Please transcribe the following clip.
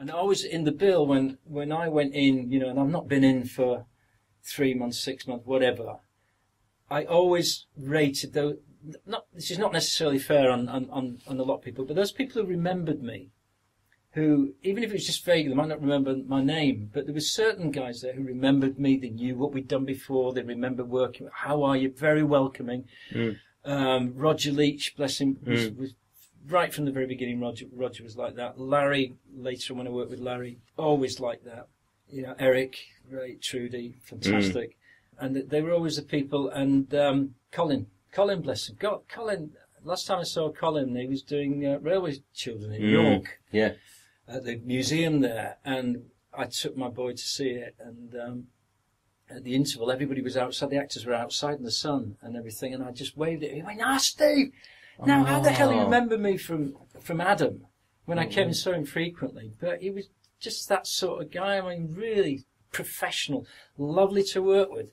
And I was in the bill when when I went in, you know, and I've not been in for three months, six months, whatever. I always rated those. Not this is not necessarily fair on, on, on, on a lot of people, but those people who remembered me, who even if it was just vague, they might not remember my name, but there were certain guys there who remembered me. They knew what we'd done before. They remembered working. How are you? Very welcoming. Mm. Um, Roger Leach, bless him, was, Mm. was right from the very beginning. Roger, Roger was like that. Larry, later on when I worked with Larry, always like that. You know, Eric, great, Trudie, fantastic, and they were always the people. And um, Colin, Colin, bless him, God, Colin. Last time I saw Colin, he was doing uh, Railway Children in Mm. York Yeah. at the museum there, and I took my boy to see it. And um, at the interval, everybody was outside. The actors were outside in the sun and everything, and I just waved at him. He went, "Ah, Steve! Now, how the hell do you Oh. remember me from from Adam when I came mm-hmm. and saw him frequently?" But he was just that sort of guy. I mean, really professional, lovely to work with.